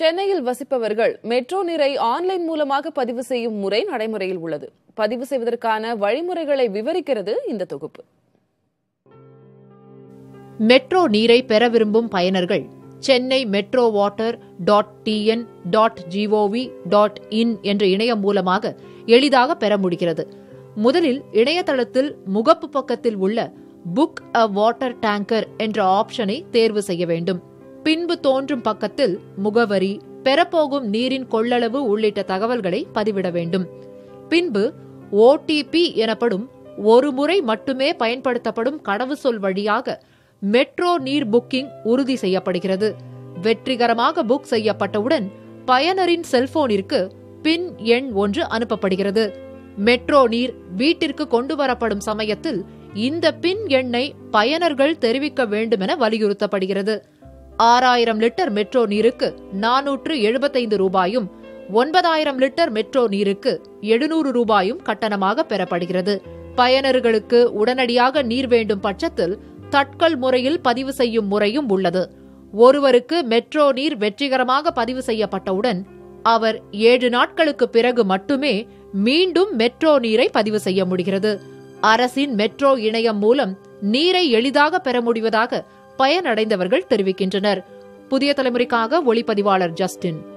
சென்னையில் வசிப்பவர்கள் மெட்ரோ நீரை ஆன்லைன் மூலமாக பதிவு செய்யும் முறை நடைமுறையில் உள்ளது. பதிவு செய்வதற்கான வழிமுறைகளை விவரிக்கிறது இந்த தொகுப்பு. மெட்ரோ நீரை பெற விரும்பும் பயனர்கள் Chennai metro water dot TN dot GOV dot in என்ற இணையம் மூலமாக எளிதாக பெற முடிகிறது. முதலில் இணையதளத்தில் முகப்பு பக்கத்தில் உள்ள புக் அ வாட்டர் டேங்கர் என்ற ஆப்ஷனை தேர்வு செய்ய வேண்டும். பின்பு தோன்றும் பக்கத்தில் முகவரி பெறப்போகும் நீரின் கொள்ளளவு உள்ளிட்ட தகவல்களை பதிவிட வேண்டும். பின்பு ஓடிபி எனப்படும் ஒரு முறை மட்டுமே பயன்படுத்தப்படும் கடவுச்சொல் வழியாக மெட்ரோ நீர் புக்கிங் உறுதி செய்யப்படுகிறது. வெற்றிகரமாக புக் செய்யப்பட்டவுடன் பயனரின் செல்போனிற்கு பின் எண் ஒன்று அனுப்பப்படுகிறது. மெட்ரோ நீர் வீட்டிற்கு கொண்டு வரப்படும் சமயத்தில் இந்த பின் எண்ணை பயனர்கள் தெரிவிக்க வேண்டுமென வலியுறுத்தப்படுகிறது. ஆறாயிரம் லிட்டர் மெட்ரோ நீருக்கு நானூற்று எழுபத்தைந்து ரூபாயும் ஒன்பதாயிரம் லிட்டர் மெட்ரோ நீருக்கு எழுநூறு ரூபாயும் கட்டணமாக பெறப்படுகிறது. பயனர்களுக்கு உடனடியாக நீர் வேண்டும் பட்சத்தில் தட்கல் முறையில் பதிவு செய்யும் முறையும் உள்ளது. ஒருவருக்கு மெட்ரோ நீர் வெற்றிகரமாக பதிவு செய்யப்பட்டவுடன் அவர் ஏழு நாட்களுக்கு பிறகு மட்டுமே மீண்டும் மெட்ரோ நீரை பதிவு செய்ய முடிகிறது. அரசின் மெட்ரோ இணையம் மூலம் நீரை எளிதாக பெற முடிவதாக பயனடைந்தவர்கள் தெரிவிக்கின்றனர். புதிய தலைமுறைக்காக ஒளிப்பதிவாளர் ஜஸ்டின்.